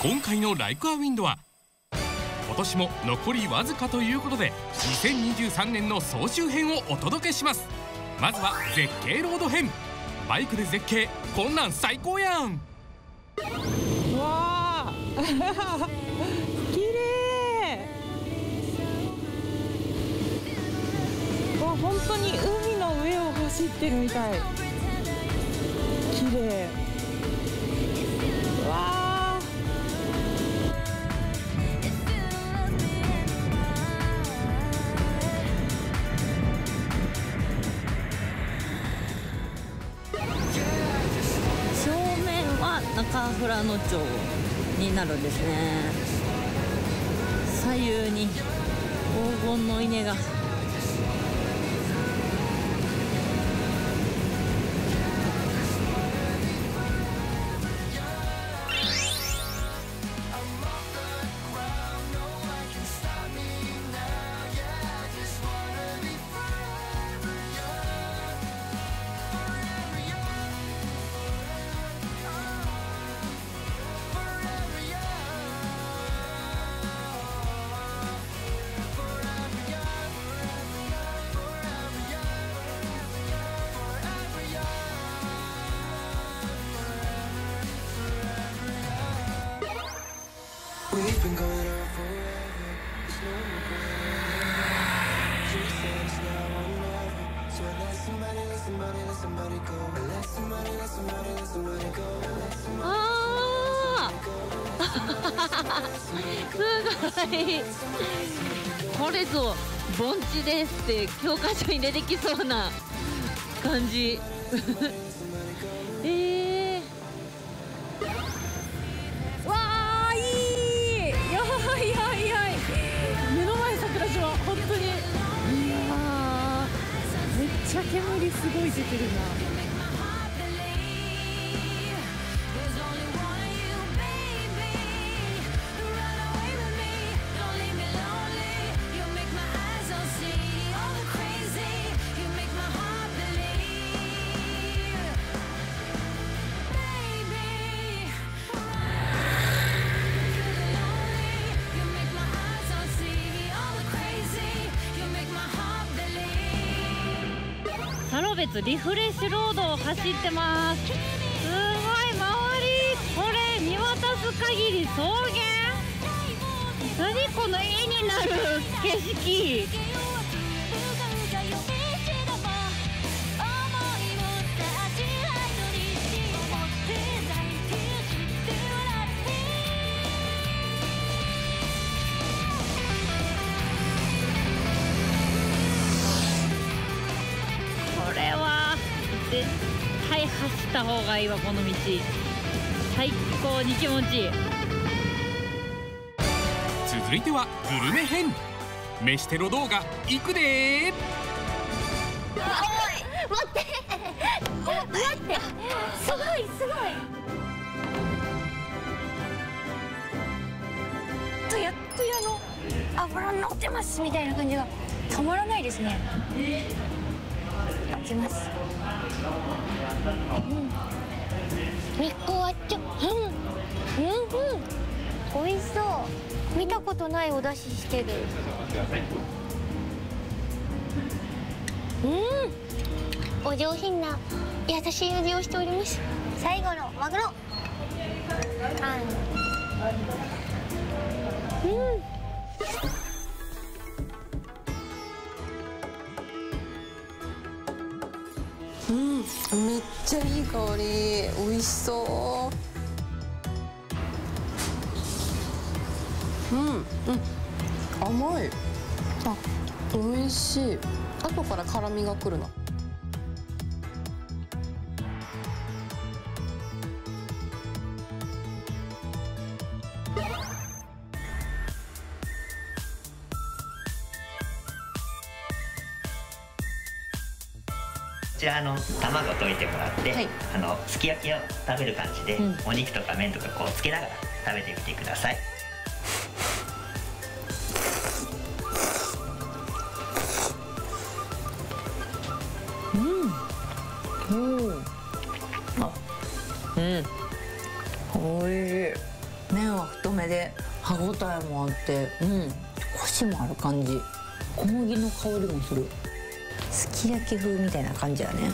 今回のライクアウィンドは今年も残りわずかということで2023年の総集編をお届けします。まずは絶景ロード編。バイクで絶景こんなん最高やん。わあ。綺麗。わ本当に海の上を走ってるみたい。綺麗。野町になるんですね。左右に黄金の稲が。すごい。これぞ盆地ですって教科書に出てきそうな感じ。煙すごい出てるな。サロベツリフレッシュロードを走ってます。すごい周りこれ見渡す限り草原。何この絵になる景色。走った方がいいわこの道。最高に気持ちいい。続いてはグルメ編。飯テロ動画いくで待って。待って。すごいすごい。とやっとやの油乗ってますみたいな感じがたまらないですねいきます。うん。日光あっちょう。ん。うんうん。美味しそう。見たことないお出汁してる。うん。お上品な優しい味をしております。最後のマグロ。あんうんうん。ちゃいい香り。美味しそう。うんうん。甘い。あ美味しい。後から辛みがくるな。あの卵溶いてもらって、はいあのすき焼きを食べる感じで、うん。お肉とか麺とかこうつけながら食べてみてください。うん。美味しい。麺はめで歯ごたえもあってうん。コシもある感じ。小麦の香りもする。すき焼き風みたいな感じやね。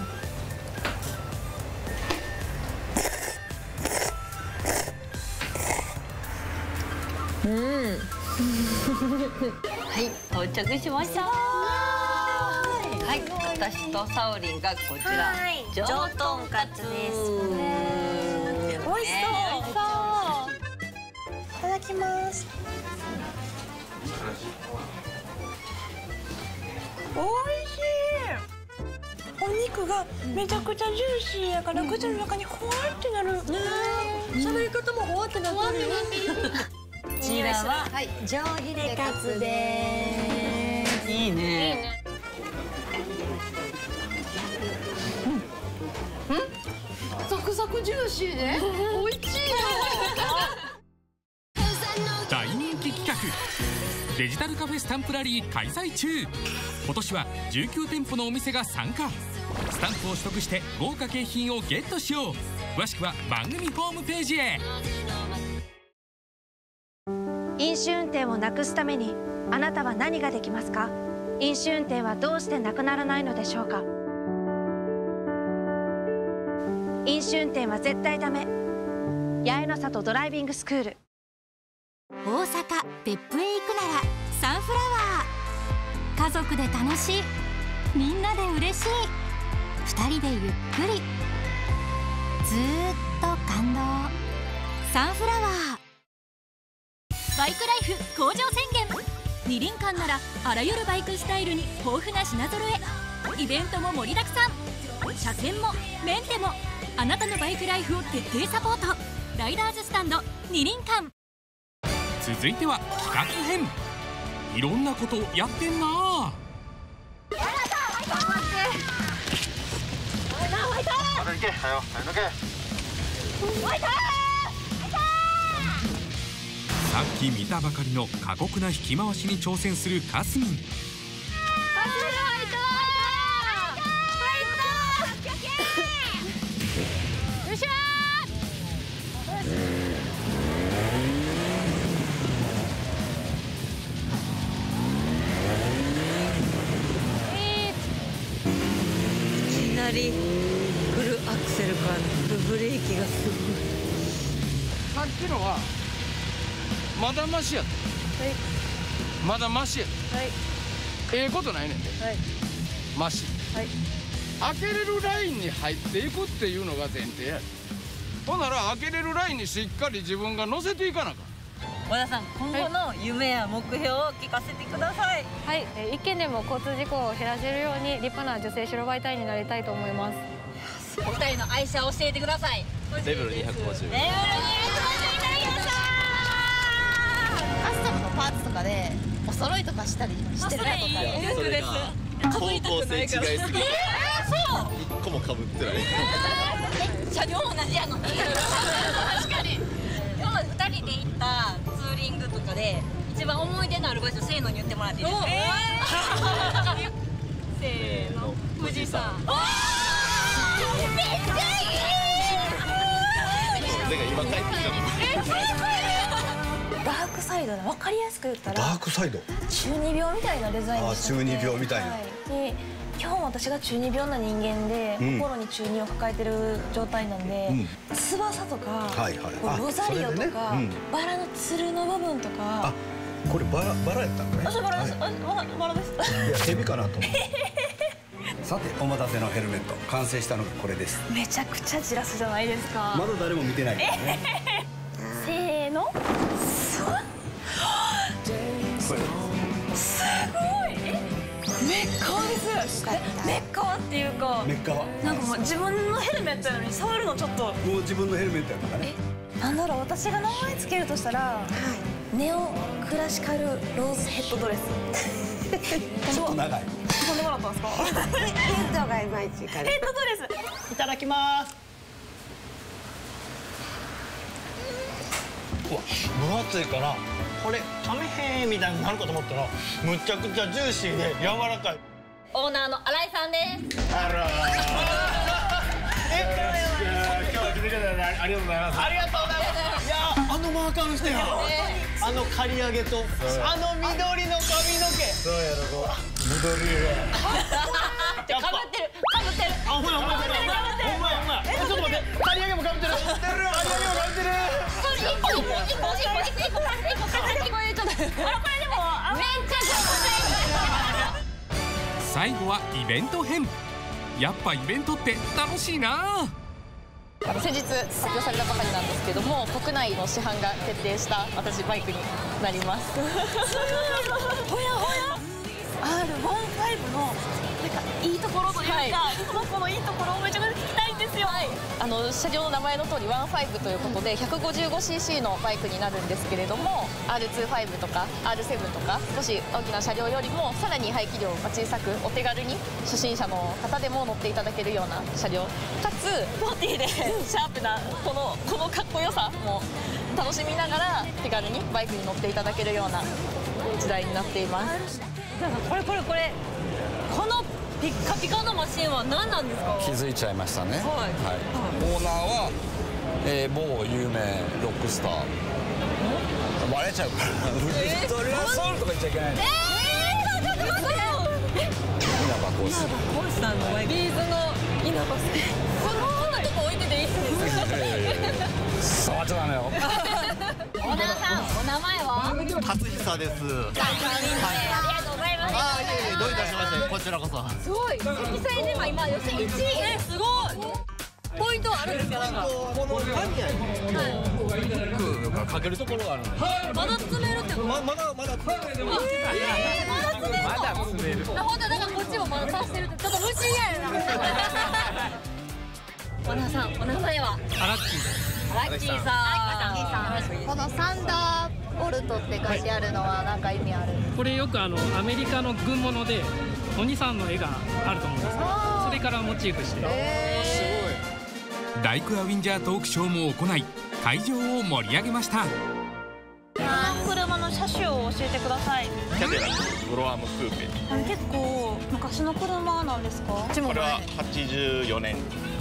うん。はい到着しました。はい私とサオリンがこちら。はい。上トンカツです。美味しそう。いただきます。美味肉がめちゃくちゃジューシーやから口の中にほわってなる。喋り方もほわってなってる。よこちらははい。上ヒレカツです。いいね。サクサクジューシーで？美味しい。大人気企画。デジタルカフェスタンプラリー開催中。今年は19店舗のお店が参加スタンプを取得して豪華景品をゲットしよう。詳しくは番組ホームページへ。飲酒運転をなくすためにあなたは何ができますか？飲酒運転はどうしてなくならないのでしょうか？飲酒運転は絶対ダメ。八重の里ドライビングスクール。大阪別府へ行くならサンフラワー。家族で楽しい。みんなで嬉しい二人でゆっくり。ずーっと感動。サンフラワー。バイクライフ工場宣言。二輪館ならあらゆるバイクスタイルに豊富な品揃え。イベントも盛りだくさん。車検もメンテもあなたのバイクライフを徹底サポート。ライダーズスタンド二輪館。続いては企画編。いろんなことやってんな。あさっき見たばかりの過酷な引き回しに挑戦するかすみんいきなりフルアクセルからフルブレーキがすごい。さっきのはまだマシやった、まだマシやった、ええことないねんで、マシ、開けれるラインに入っていくっていうのが前提や。ほんなら開けれるラインにしっかり自分が乗せていかなあかん。和田さん今後の夢や目標を聞かせてください。はい、えー一件でも交通事故を減らせるように立派な女性白バイ隊員になりたいと思いますお二人の愛車を教えてください。レベル250レベル250になりましたカスタムのパーツとかでお揃いとかしたりしてることあるいやそれが方向性違いすぎて えー、そう一個もかぶってない車両同じやのに。確かに。今まで二人で行ったツーリングとかで一番思い出のある場所せーのに。言ってもらっていいですか、せーの富士山目が今帰ってきたの。ダークサイドで分かりやすく言ったらダークサイド？中二病みたいなデザインにしてて。あ中二病みたいな。はい。で基本私が中二病な人間で、うん。心に中二を抱えてる状態なんで、うん。翼とか、はいはい。ロザリオとか、ね。うん。バラのつるの部分とか。これバラバラやったのね。あそうバラです、はあバラバラです。い、いや蛇かなと思って さてお待たせのヘルメット完成したのがこれです。めちゃくちゃジラスじゃないですか、まだ誰も見てないからね。せーの。すごい。これすごい。えメッカワです。えメッカワっていうか。メッカワなんかもう自分のヘルメットやのに触るのちょっと。もう自分のヘルメットやからね。なんだろう。私が名前つけるとしたら、ネオクラシカルローズヘッドドレス。ちょっと長い飛んでもらったんですか？ヘッドがいまいちヘッドドレス。いただきます。うわ分厚いからこれカメヘみたいになるかと思ったらむちゃくちゃジューシーで柔らかい。オーナーの新井さんです。あらえ今日は来てくれてありがとうございます。ありがとうございます。いやあのマーカーの人や。あの刈り上げとあの緑の髪の毛。そうやろってかぶってるかぶってる、やっぱイってトかぶってるしいな。げもかぶってるれたばかりなんですけ個一個一個一個一個一個一個一個一個一個一個一 R15 のいいところというか、はい、この子のいいところをめちゃくちゃ聞きたいんですよ、はい、あの車両の名前の通り15ということで、うん、155cc のバイクになるんですけれども R25 とか R7 とか少し大きな車両よりもさらに排気量が小さくお手軽に初心者の方でも乗っていただけるような車両。かつボディでシャープなこのこのかっこよさも楽しみながら手軽にバイクに乗っていただけるような時代になっています。これこれこれこのピッカピカのマシンは何なんですか？気づいちゃいましたね、はい。オーナーは、えー某有名ロックスター。バレちゃうから「ウルトラソウル」とか言っちゃいけないの。えー、ちょっと待ってよ稲葉コースコースさんのビーズの稲葉さんこんなとこ置いてていいです触っちゃダメよオーナーさんお名前は勝久ですあいえいえどういたしましてこちらこそ。すごい。積載では今予選1位えすごい。ポイントはあるんですか？なんか。この紙や服がかけるところがある。んですまだ詰めるってことままだまだ。えー、まだ詰めるのまだ詰める。あ本当だ。からこっちもまだ足してるって。ちょっと無視嫌やな。オーナーさんお名前は？アラッキーラッキーさん。このサンダーボルトって書いてあるのは何か意味ある？これよくあのアメリカの軍物で鬼さんの絵があると思うんですけどそれからモチーフして、ライクアウィンジャートークショーも行い会場を盛り上げました。車の車種を教えてください。キャデラックグロアームクーペ結構昔の車なんですか？これは84年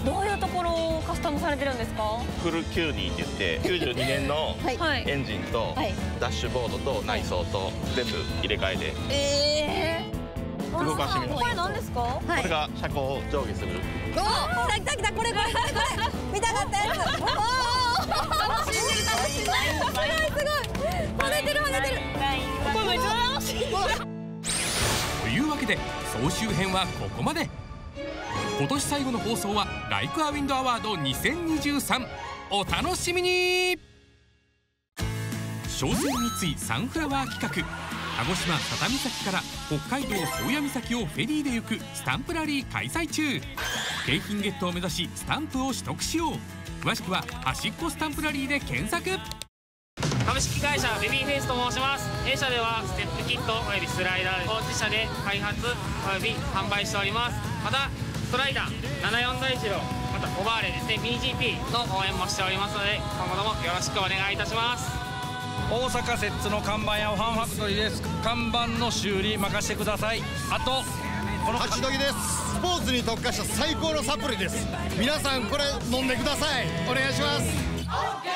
どういうところをカスタムされてるんですか？フルキューニーって言って92年のはい。エンジンとはい。ダッシュボードと内装と全部入れ替えでええ動かしてみます。これ何ですか？これが車高を上下する。お来た来た来たこれこれこれ。これ見たかったやつ。おお楽しんでる楽しんでるすごいすごい。跳ねてる跳ねてる。これめっちゃ楽しい。というわけで総集編はここまで今年最後の放送は「ライクアウィンドアワード2023」お楽しみに。商船三井サンフラワー企画。鹿児島佐多岬から北海道宗谷岬をフェリーで行くスタンプラリー開催中。景品ゲットを目指しスタンプを取得しよう。詳しくは「端っこスタンプラリー」で検索。株式会社ベビーフェイスと申します。弊社ではステップキットおよびスライダーを自社で開発および販売しております。またトライダー74大一郎またオバーレですね。BGP の応援もしておりますので今後ともよろしくお願いいたします。大阪摂津の看板屋ファンファクトリーです。看板の修理任せてください。あとこの勝ち時です。スポーツに特化した最高のサプリです。皆さんこれ飲んでください。お願いします